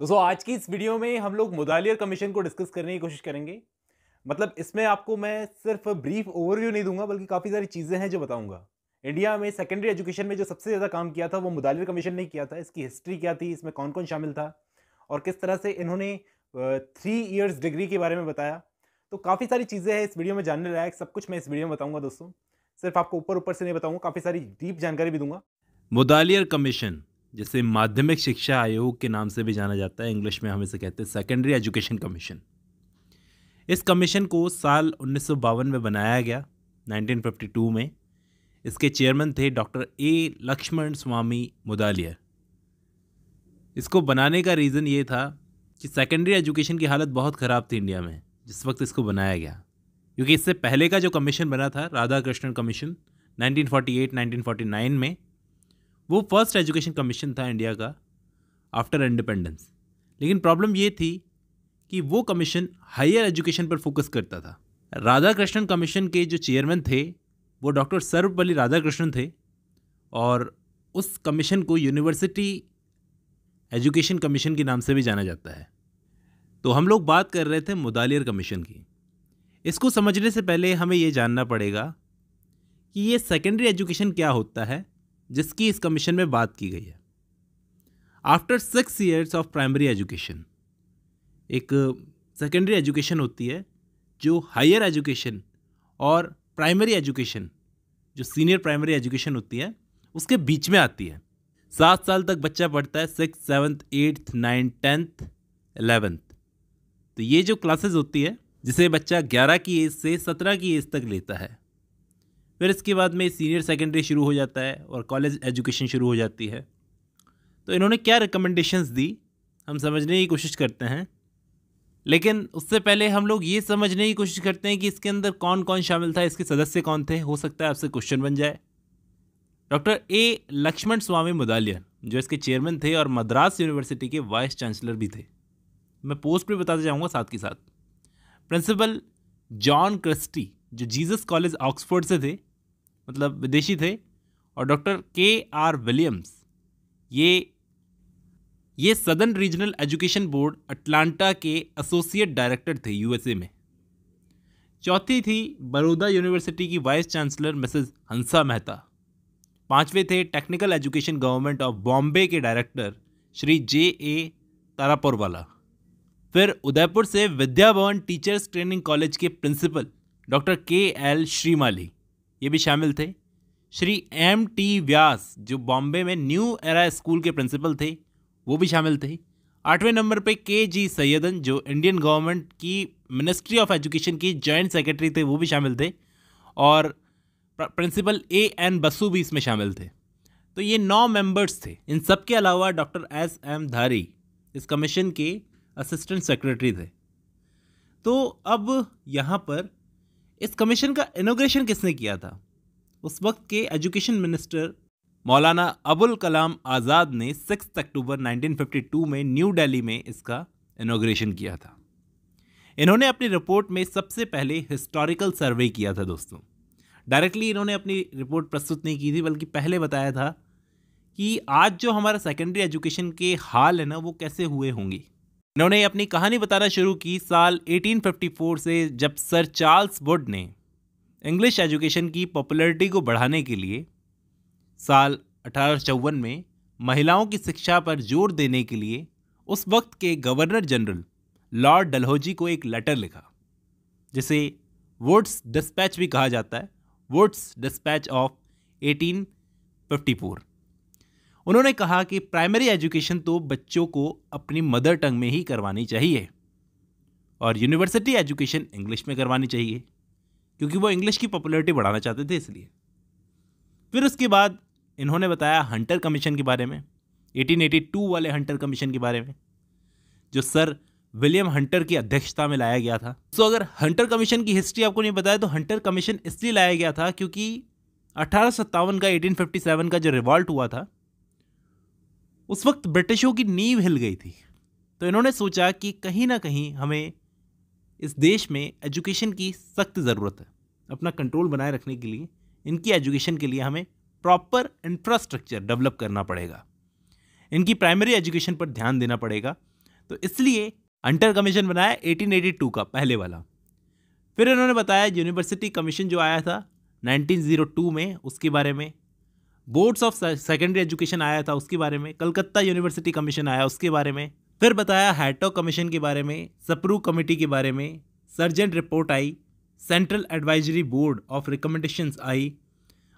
दोस्तों, आज की इस वीडियो में हम लोग मुदालियर कमीशन को डिस्कस करने की कोशिश करेंगे। मतलब इसमें आपको मैं सिर्फ़ ब्रीफ ओवरव्यू नहीं दूँगा, बल्कि काफ़ी सारी चीज़ें हैं जो बताऊँगा। इंडिया में सेकेंडरी एजुकेशन में जो सबसे ज़्यादा काम किया था, वो मुदालियर कमीशन ने किया था। इसकी हिस्ट्री क्या थी, इसमें कौन कौन शामिल था? और किस तरह से इन्होंने थ्री ईयर्स डिग्री के बारे में बताया। तो काफ़ी सारी चीज़ें हैं इस वीडियो में जानने लायक, सब कुछ मैं इस वीडियो में बताऊँगा दोस्तों। सिर्फ़ आपको ऊपर ऊपर से नहीं बताऊँगा, काफ़ी सारी डीप जानकारी भी दूँगा। मुदालियर कमीशन जिसे माध्यमिक शिक्षा आयोग के नाम से भी जाना जाता है, इंग्लिश में हम इसे कहते हैं सेकेंडरी एजुकेशन कमीशन इस कमीशन को साल उन्नीस सौ बावन में बनाया गया 1952 में। इसके चेयरमैन थे doctor A Lakshmanaswami Mudaliar इसको बनाने का रीज़न ये था कि सेकेंडरी एजुकेशन की हालत बहुत ख़राब थी इंडिया में, जिस वक्त इसको बनाया गया। क्योंकि इससे पहले का जो कमीशन बना था राधा कृष्णन कमीशन 1948-1949 में वो फ़र्स्ट एजुकेशन कमीशन था इंडिया का आफ्टर इंडिपेंडेंस लेकिन प्रॉब्लम ये थी कि वो कमीशन हायर एजुकेशन पर फोकस करता था. राधा कृष्णन कमीशन के जो चेयरमैन थे, वो डॉक्टर सर्वपल्ली राधाकृष्णन थे और उस कमीशन को यूनिवर्सिटी एजुकेशन कमीशन के नाम से भी जाना जाता है. तो हम लोग बात कर रहे थे मुदालियर कमीशन की. इसको समझने से पहले हमें ये जानना पड़ेगा कि ये सेकेंडरी एजुकेशन क्या होता है? जिसकी इस कमीशन में बात की गई है। After six years of primary education एक सेकेंडरी एजुकेशन होती है, जो हायर एजुकेशन और प्राइमरी एजुकेशन जो सीनियर प्राइमरी एजुकेशन होती है, उसके बीच में आती है। सात साल तक बच्चा पढ़ता है six seventh eighth ninth tenth eleventh तो ये जो क्लासेस होती है, जिसे बच्चा ग्यारह की एज से सत्रह की एज तक लेता है फिर इसके बाद में सीनियर सेकेंडरी शुरू हो जाता है और कॉलेज एजुकेशन शुरू हो जाती है। तो इन्होंने क्या रिकमेंडेशंस दी? हम समझने की कोशिश करते हैं। लेकिन उससे पहले हम लोग ये समझने की कोशिश करते हैं कि इसके अंदर कौन कौन शामिल था, इसके सदस्य कौन थे? हो सकता है आपसे क्वेश्चन बन जाए। डॉक्टर ए लक्ष्मण स्वामी मुदालियन जो इसके चेयरमैन थे और मद्रास यूनिवर्सिटी के वाइस चांसलर भी थे। मैं पोस्ट भी बताते जाऊँगा साथ के साथ। प्रिंसिपल जॉन क्रिस्टी जो जीसस कॉलेज ऑक्सफोर्ड से थे मतलब विदेशी थे, और डॉक्टर के आर विलियम्स, ये ये southern regional education board Atlanta के एसोसिएट डायरेक्टर थे यूएसए में। चौथी थी बड़ौदा यूनिवर्सिटी की vice chancellor Mrs Hansa Mehta. पांचवे थे technical education government of Bombay के director Shri J A Tarapurwala फिर उदयपुर से Vidya Bhavan teachers training college के principal doctor K L Shrimali. ये भी शामिल थे। श्री एम टी व्यास, जो बॉम्बे में न्यू एरा स्कूल के प्रिंसिपल थे, वो भी शामिल थे। आठवें नंबर पे के जी सैयदन, जो इंडियन गवर्नमेंट की मिनिस्ट्री ऑफ़ एजुकेशन की जॉइंट सेक्रेटरी थे, वो भी शामिल थे। और प्रिंसिपल ए एन बसु भी इसमें शामिल थे। तो ये नौ मेंबर्स थे। इन सब के अलावा डॉक्टर एस एम धारी, इस कमीशन के असिस्टेंट सेक्रेटरी थे। तो अब यहाँ पर इस कमीशन का इनोग्रेशन किसने किया था? उस वक्त के एजुकेशन मिनिस्टर मौलाना अबुल कलाम आज़ाद ने सिक्स अक्टूबर 1952 में न्यू दिल्ली में इसका इनोग्रेशन किया था। इन्होंने अपनी रिपोर्ट में सबसे पहले हिस्टोरिकल सर्वे किया था दोस्तों। डायरेक्टली इन्होंने अपनी रिपोर्ट प्रस्तुत नहीं की थी, बल्कि पहले बताया था कि आज जो हमारा सेकेंडरी एजुकेशन के हाल है ना, वो कैसे हुए होंगे। इन्होंने अपनी कहानी बताना शुरू की साल 1854 से जब सर चार्ल्स वुड ने इंग्लिश एजुकेशन की पॉपुलैरिटी को बढ़ाने के लिए साल अठारह सौ चौवन में महिलाओं की शिक्षा पर ज़ोर देने के लिए उस वक्त के गवर्नर जनरल लॉर्ड डलहौजी को एक लेटर लिखा, जिसे वुड्स डिस्पैच भी कहा जाता है, वुड्स डिस्पैच ऑफ़ 1854 उन्होंने कहा कि प्राइमरी एजुकेशन तो बच्चों को अपनी मदर टंग में ही करवानी चाहिए। और यूनिवर्सिटी एजुकेशन इंग्लिश में करवानी चाहिए, क्योंकि वो इंग्लिश की पॉपुलैरिटी बढ़ाना चाहते थे इसलिए। फिर उसके बाद इन्होंने बताया हंटर कमीशन के बारे में 1882 वाले हंटर कमीशन के बारे में, जो सर विलियम हंटर की अध्यक्षता में लाया गया था। तो अगर हंटर कमीशन की हिस्ट्री आपको नहीं बताया तो हंटर कमीशन इसलिए लाया गया था क्योंकि अठारह का 1857 का जो रिवॉल्ट हुआ था उस वक्त ब्रिटिशों की नींव हिल गई थी। तो इन्होंने सोचा कि कहीं ना कहीं हमें इस देश में एजुकेशन की सख्त ज़रूरत है, अपना कंट्रोल बनाए रखने के लिए, इनकी एजुकेशन के लिए हमें प्रॉपर इंफ्रास्ट्रक्चर डेवलप करना पड़ेगा। इनकी प्राइमरी एजुकेशन पर ध्यान देना पड़ेगा। तो इसलिए अंटर कमीशन बनाया 1882 का, पहले वाला। फिर इन्होंने बताया यूनिवर्सिटी कमीशन जो आया था 1902 में, उसके बारे में। बोर्ड्स ऑफ़ सेकेंडरी एजुकेशन आया था उसके बारे में, कलकत्ता यूनिवर्सिटी कमीशन आया उसके बारे में, फिर बताया हैटो कमीशन के बारे में, सप्रू कमेटी के बारे में, Sargent report I, central advisory board of recommendations आई,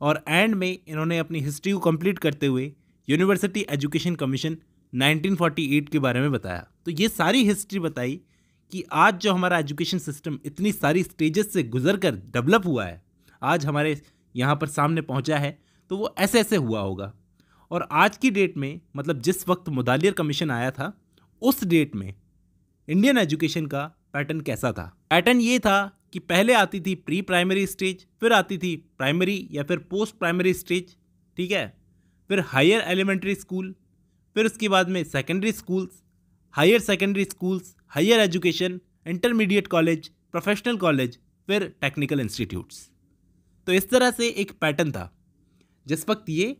और एंड में इन्होंने अपनी हिस्ट्री को कंप्लीट करते हुए यूनिवर्सिटी एजुकेशन कमीशन 1948 के बारे में बताया। तो ये सारी हिस्ट्री बताई कि आज जो हमारा एजुकेशन सिस्टम इतनी सारी स्टेजेस से गुजर कर डेवलप हुआ है, आज हमारे यहाँ पर सामने पहुँचा है तो वो ऐसे ऐसे हुआ होगा। और आज की डेट में मतलब जिस वक्त मुदालियर कमीशन आया था, उस डेट में इंडियन एजुकेशन का पैटर्न कैसा था? पैटर्न ये था कि पहले आती थी प्री प्राइमरी स्टेज, फिर आती थी प्राइमरी या फिर पोस्ट प्राइमरी स्टेज, ठीक है? फिर हायर एलिमेंट्री स्कूल, फिर उसके बाद में secondary schools, higher secondary schools, higher education, intermediate college, professional college, फिर टेक्निकल इंस्टीट्यूट्स। तो इस तरह से एक पैटर्न था। जिस वक्त ये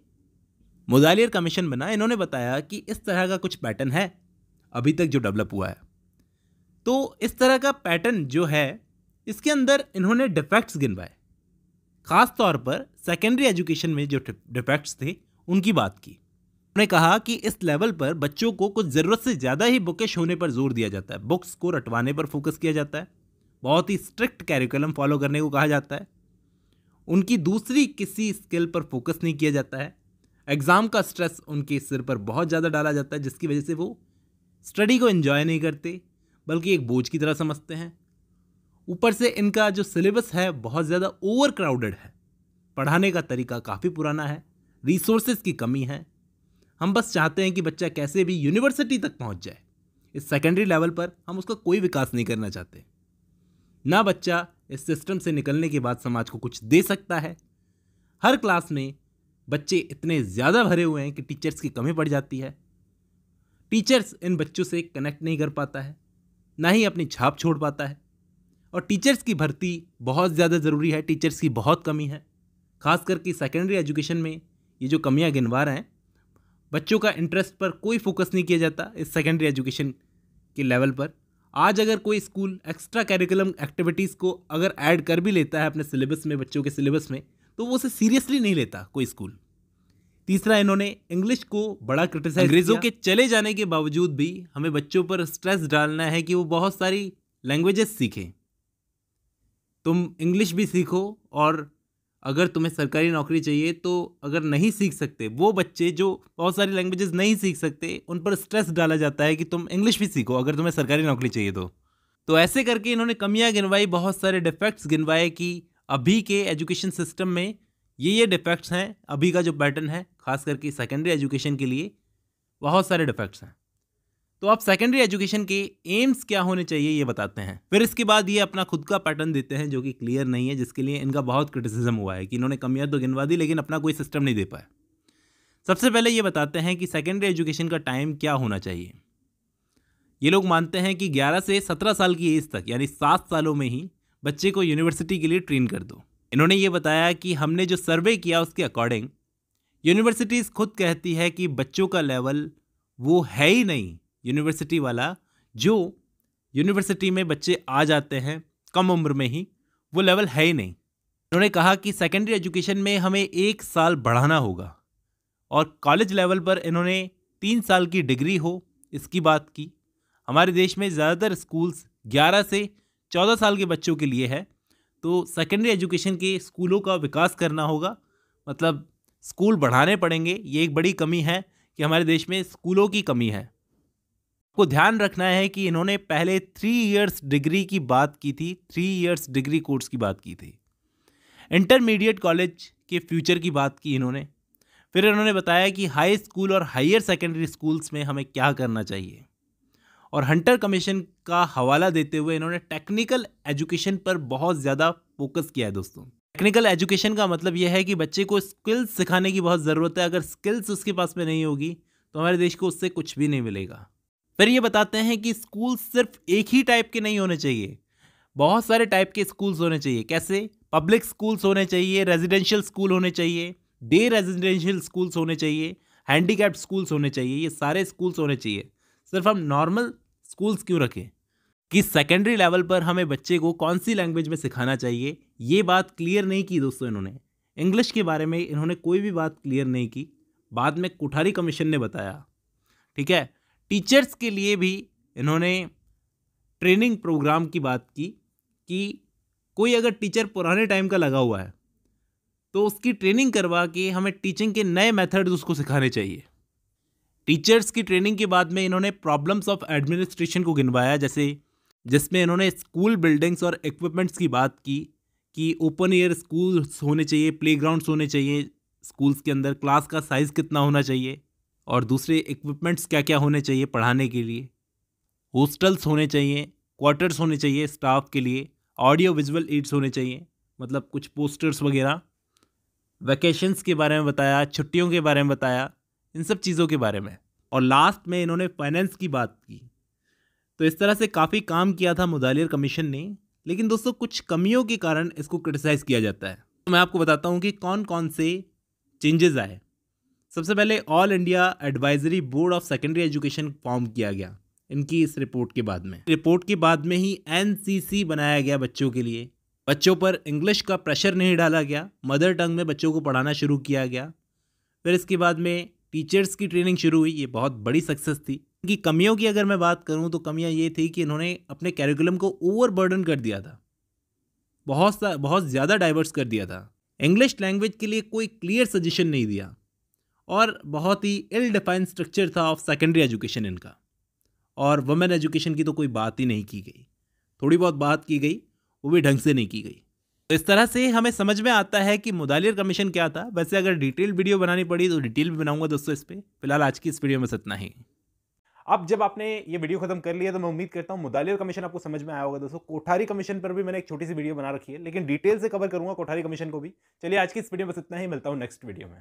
मुदालियर कमीशन बना, इन्होंने बताया कि इस तरह का कुछ पैटर्न है, अभी तक जो डेवलप हुआ है। तो इस तरह का पैटर्न जो है, इसके अंदर इन्होंने डिफेक्ट्स गिनवाए। ख़ास तौर पर सेकेंडरी एजुकेशन में जो डिफेक्ट्स थे, उनकी बात की। उन्होंने कहा कि इस लेवल पर बच्चों को कुछ ज़रूरत से ज़्यादा ही बुकिश होने पर ज़ोर दिया जाता है। बुक्स को रटवाने पर फोकस किया जाता है। बहुत ही स्ट्रिक्ट कैरिकुलम फॉलो करने को कहा जाता है। उनकी दूसरी किसी स्किल पर फोकस नहीं किया जाता है। एग्ज़ाम का स्ट्रेस उनके सिर पर बहुत ज़्यादा डाला जाता है, जिसकी वजह से वो स्टडी को एंजॉय नहीं करते, बल्कि एक बोझ की तरह समझते हैं। ऊपर से इनका जो सिलेबस है, बहुत ज़्यादा ओवर क्राउडेड है। पढ़ाने का तरीका काफ़ी पुराना है रिसोर्सेज की कमी है। हम बस चाहते हैं कि बच्चा कैसे भी यूनिवर्सिटी तक पहुँच जाए। इस सेकेंडरी लेवल पर हम उसका कोई विकास नहीं करना चाहते। ना बच्चा इस सिस्टम से निकलने के बाद समाज को कुछ दे सकता है। हर क्लास में बच्चे इतने ज़्यादा भरे हुए हैं कि टीचर्स की कमी पड़ जाती है। टीचर्स इन बच्चों से कनेक्ट नहीं कर पाता है, ना ही अपनी छाप छोड़ पाता है। और टीचर्स की भर्ती बहुत ज़्यादा ज़रूरी है टीचर्स की बहुत कमी है। खास करके सेकेंडरी एजुकेशन में ये जो कमियाँ गिनवा रहे हैं, बच्चों का इंटरेस्ट पर कोई फोकस नहीं किया जाता इस सेकेंडरी एजुकेशन के लेवल पर। आज अगर कोई स्कूल एक्स्ट्रा कैरिकुलम एक्टिविटीज़ को अगर ऐड कर भी लेता है अपने सिलेबस में, बच्चों के सिलेबस में तो वो उसे सीरियसली नहीं लेता कोई स्कूल। तीसरा, इन्होंने इंग्लिश को बड़ा क्रिटिसाइज अंग्रेज़ों के चले जाने के बावजूद भी हमें बच्चों पर स्ट्रेस डालना है कि वो बहुत सारी लैंग्वेजेस सीखें। तुम इंग्लिश भी सीखो और अगर तुम्हें सरकारी नौकरी चाहिए तो अगर नहीं सीख सकते, वो बच्चे जो बहुत सारी लैंग्वेजेस नहीं सीख सकते, उन पर स्ट्रेस डाला जाता है कि तुम इंग्लिश भी सीखो, अगर तुम्हें सरकारी नौकरी चाहिए तो। तो ऐसे करके इन्होंने कमियाँ गिनवाई, बहुत सारे डिफेक्ट्स गिनवाए कि अभी के एजुकेशन सिस्टम में ये ये डिफेक्ट्स हैं, अभी का जो पैटर्न है, खास करके सेकेंडरी एजुकेशन के लिए, बहुत सारे डिफेक्ट्स हैं। तो आप सेकेंडरी एजुकेशन के एम्स क्या होने चाहिए, ये बताते हैं। फिर इसके बाद ये अपना खुद का पैटर्न देते हैं, जो कि क्लियर नहीं है, जिसके लिए इनका बहुत क्रिटिसिज्म हुआ है कि इन्होंने कमियाँ तो गिनवा दी, लेकिन अपना कोई सिस्टम नहीं दे पाए सबसे पहले ये बताते हैं कि सेकेंडरी एजुकेशन का टाइम क्या होना चाहिए। ये लोग मानते हैं कि 11 से 17 साल की एज तक, यानी सात सालों में ही बच्चे को यूनिवर्सिटी के लिए ट्रेन कर दो। इन्होंने ये बताया कि हमने जो सर्वे किया उसके अकॉर्डिंग यूनिवर्सिटीज़ खुद कहती है कि बच्चों का लेवल वो है ही नहीं। यूनिवर्सिटी वाला, जो यूनिवर्सिटी में बच्चे आ जाते हैं, कम उम्र में ही, वो लेवल है ही नहीं। उन्होंने कहा कि सेकेंडरी एजुकेशन में हमें एक साल बढ़ाना होगा और कॉलेज लेवल पर इन्होंने तीन साल की डिग्री हो, इसकी बात की। हमारे देश में ज़्यादातर स्कूल्स 11 से 14 साल के बच्चों के लिए है तो सेकेंडरी एजुकेशन के स्कूलों का विकास करना होगा। मतलब स्कूल बढ़ाने पड़ेंगे, ये एक बड़ी कमी है कि हमारे देश में स्कूलों की कमी है। को ध्यान रखना है कि इन्होंने पहले थ्री इयर्स डिग्री की बात की थी थ्री इयर्स डिग्री कोर्स की बात की थी। इंटरमीडिएट कॉलेज के फ्यूचर की बात की इन्होंने। फिर इन्होंने बताया कि हाई स्कूल और हायर सेकेंडरी स्कूल्स में हमें क्या करना चाहिए। और हंटर कमीशन का हवाला देते हुए इन्होंने टेक्निकल एजुकेशन पर बहुत ज़्यादा फोकस किया है दोस्तों। टेक्निकल एजुकेशन का मतलब यह है कि बच्चे को स्किल्स सिखाने की बहुत ज़रूरत है। अगर स्किल्स उसके पास में नहीं होगी तो हमारे देश को उससे कुछ भी नहीं मिलेगा। फिर ये बताते हैं कि स्कूल सिर्फ़ एक ही टाइप के नहीं होने चाहिए। बहुत सारे टाइप के स्कूल्स होने चाहिए। कैसे? पब्लिक स्कूल्स होने चाहिए, रेजिडेंशियल स्कूल होने चाहिए, डे रेजिडेंशियल स्कूल्स होने चाहिए, हैंडीकैप्ड स्कूल्स होने चाहिए, ये सारे स्कूल्स होने चाहिए। सिर्फ़ हम नॉर्मल स्कूल्स क्यों रखें? कि सेकेंडरी लेवल पर हमें बच्चे को कौन सी लैंग्वेज में सिखाना चाहिए, ये बात क्लियर नहीं की दोस्तों इन्होंने। इंग्लिश के बारे में इन्होंने कोई भी बात क्लियर नहीं की। बाद में कोठारी कमीशन ने बताया। ठीक है? टीचर्स के लिए भी इन्होंने ट्रेनिंग प्रोग्राम की बात की कि कोई अगर टीचर पुराने टाइम का लगा हुआ है तो उसकी ट्रेनिंग करवा के हमें टीचिंग के नए मेथड्स उसको सिखाने चाहिए। टीचर्स की ट्रेनिंग के बाद में इन्होंने प्रॉब्लम्स ऑफ़ एडमिनिस्ट्रेशन को गिनवाया, जैसे जिसमें इन्होंने स्कूल बिल्डिंग्स और इक्विपमेंट्स की बात की कि ओपन एयर स्कूल्स होने चाहिए प्ले होने चाहिए, स्कूल्स के अंदर क्लास का साइज़ कितना होना चाहिए। और दूसरे इक्विपमेंट्स क्या क्या होने चाहिए पढ़ाने के लिए? हॉस्टल्स होने चाहिए क्वार्टर्स होने चाहिए स्टाफ के लिए ऑडियो विजुअल एड्स होने चाहिए मतलब कुछ पोस्टर्स वगैरह। वैकेशंस के बारे में बताया, छुट्टियों के बारे में बताया, इन सब चीज़ों के बारे में। और लास्ट में इन्होंने फाइनेंस की बात की। तो इस तरह से काफ़ी काम किया था मुदालियर कमीशन ने, लेकिन दोस्तों कुछ कमियों के कारण इसको क्रिटिसाइज़ किया जाता है। तो मैं आपको बताता हूँ कि कौन कौन से चेंजेस आए। सबसे पहले all India advisory board of secondary education form किया गया, इनकी इस रिपोर्ट के बाद में। रिपोर्ट के बाद में ही एनसीसी बनाया गया बच्चों के लिए। बच्चों पर इंग्लिश का प्रेशर नहीं डाला गया मदर टंग में बच्चों को पढ़ाना शुरू किया गया। फिर इसके बाद में टीचर्स की ट्रेनिंग शुरू हुई, ये बहुत बड़ी सक्सेस थी। इनकी कमियों की अगर मैं बात करूँ तो कमियाँ ये थी कि इन्होंने अपने कैरिकुलम को ओवर बर्डन कर दिया था। बहुत सा, बहुत ज़्यादा डाइवर्स कर दिया था। इंग्लिश लैंग्वेज के लिए कोई क्लियर सजेशन नहीं दिया। और बहुत ही इल डिफाइंड स्ट्रक्चर था ऑफ़ सेकेंडरी एजुकेशन इनका। और वुमेन एजुकेशन की तो कोई बात ही नहीं की गई। थोड़ी बहुत बात की गई, वो भी ढंग से नहीं की गई। तो इस तरह से हमें समझ में आता है कि मुदालियर कमीशन क्या था। वैसे अगर डिटेल वीडियो बनानी पड़ी तो डिटेल भी बनाऊँगा दोस्तों इस पर फ़िलहाल आज की इस वीडियो में इतना ही। अब जब आपने ये वीडियो खत्म कर लिया तो मैं उम्मीद करता हूँ मुदालियर कमीशन आपको समझ में आया होगा दोस्तों। कोठारी कमीशन पर भी मैंने एक छोटी सी वीडियो बना रखी है, लेकिन डिटेल से कवर करूँगा कोठारी कमीशन को भी। चलिए आज की इस वीडियो में इतना ही, मिलता हूँ नेक्स्ट वीडियो में।